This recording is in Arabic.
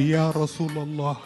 يا رسول الله